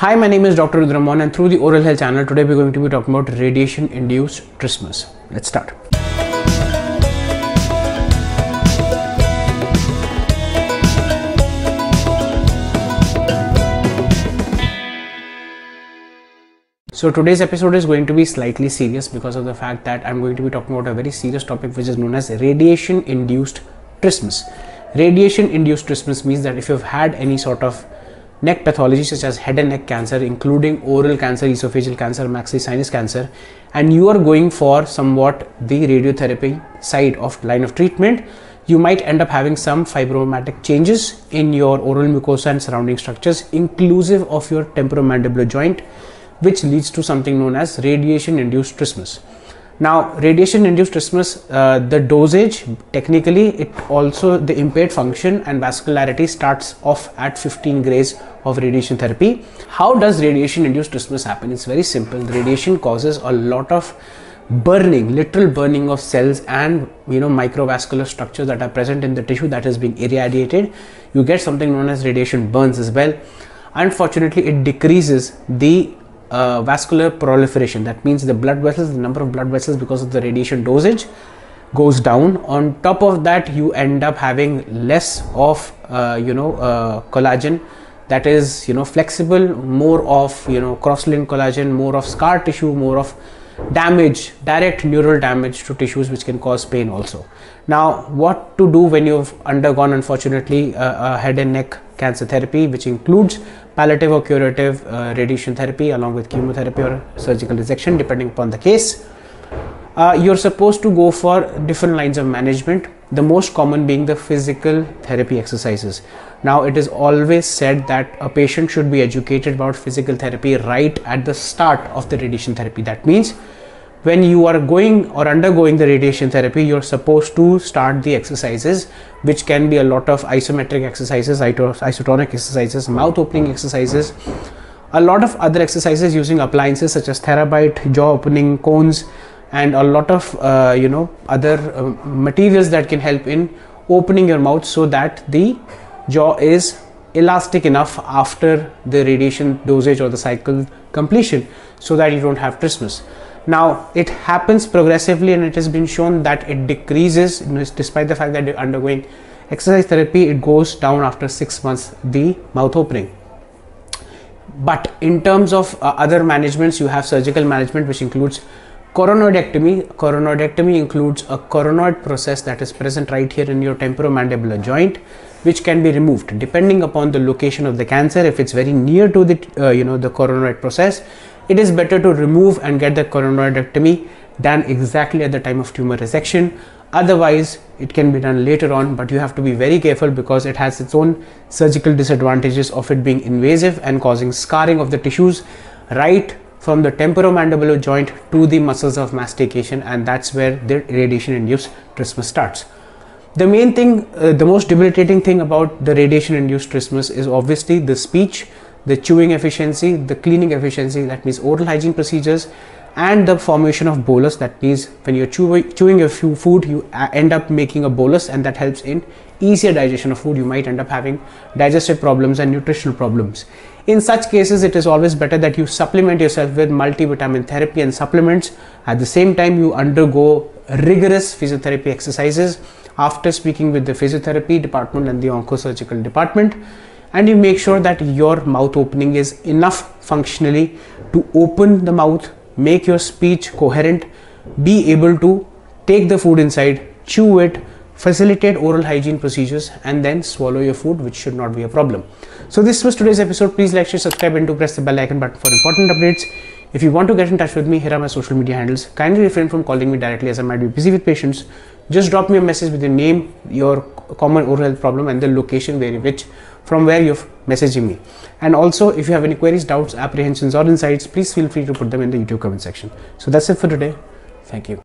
Hi, my name is Dr. Rudra Mohan and through the Oral Health channel, today we're going to be talking about radiation-induced trismus. Let's start. So today's episode is going to be slightly serious because of the fact that I'm going to be talking about a very serious topic which is known as radiation-induced trismus. Radiation-induced trismus means that if you've had any sort of neck pathology such as head and neck cancer including oral cancer, esophageal cancer, maxillary sinus cancer and you are going for somewhat the radiotherapy side of line of treatment you might end up having some fibromatic changes in your oral mucosa and surrounding structures inclusive of your temporomandibular joint which leads to something known as radiation induced trismus. Now, radiation induced trismus, uh, the dosage technically it also the impaired function and vascularity starts off at 15 grays of radiation therapy. How does radiation induced trismus happen? It's very simple. The radiation causes a lot of burning, literal burning of cells and you know microvascular structures that are present in the tissue that is being irradiated. You get something known as radiation burns as well. Unfortunately, it decreases the uh, vascular proliferation. That means the blood vessels, the number of blood vessels because of the radiation dosage goes down. On top of that, you end up having less of uh, you know uh, collagen that is you know flexible, more of you know cross-linked collagen, more of scar tissue, more of damage, direct neural damage to tissues which can cause pain also. Now, what to do when you've undergone unfortunately a, head and neck cancer therapy which includes palliative or curative uh, radiation therapy along with chemotherapy or surgical resection depending upon the case. Uh, you're supposed to go for different lines of management the most common being the physical therapy exercises. Now it is always said that a patient should be educated about physical therapy right at the start of the radiation therapy. That means when you are going or undergoing the radiation therapy you're supposed to start the exercises which can be a lot of isometric exercises isotonic exercises mouth opening exercises a lot of other exercises using appliances such as TheraBite jaw opening cones and a lot of uh, you know other uh, materials that can help in opening your mouth so that the jaw is elastic enough after the radiation dosage or the cycle completion so that you don't have trismus. Now it happens progressively and it has been shown that it decreases despite the fact that you're undergoing exercise therapy it goes down after six months the mouth opening. But in terms of uh, other managements you have surgical management which includes Coronoidectomy. Coronoidectomy includes a coronoid process that is present right here in your temporomandibular joint which can be removed depending upon the location of the cancer if it's very near to the uh, you know the coronoid process it is better to remove and get the coronoidectomy done exactly at the time of tumor resection otherwise it can be done later on but you have to be very careful because it has its own surgical disadvantages of it being invasive and causing scarring of the tissues right from the temporomandibular joint to the muscles of mastication and that's where the radiation induced trismus starts. The main thing, uh, the most debilitating thing about the radiation induced trismus is obviously the speech, the chewing efficiency, the cleaning efficiency, that means oral hygiene procedures and the formation of bolus. That means when you're chew chewing your food you end up making a bolus and that helps in easier digestion of food. You might end up having digestive problems and nutritional problems in such cases it is always better that you supplement yourself with multivitamin therapy and supplements at the same time you undergo rigorous physiotherapy exercises after speaking with the physiotherapy department and the oncosurgical department and you make sure that your mouth opening is enough functionally to open the mouth make your speech coherent, be able to take the food inside, chew it, facilitate oral hygiene procedures, and then swallow your food, which should not be a problem. So, this was today's episode. Please like, share, subscribe, and to press the bell icon button for important updates. If you want to get in touch with me, here are my social media handles. Kindly refrain from calling me directly as I might be busy with patients. Just drop me a message with your name, your common oral health problem, and the location where which from where you're messaging me. And also, if you have any queries, doubts, apprehensions, or insights, please feel free to put them in the YouTube comment section. So that's it for today. Thank you.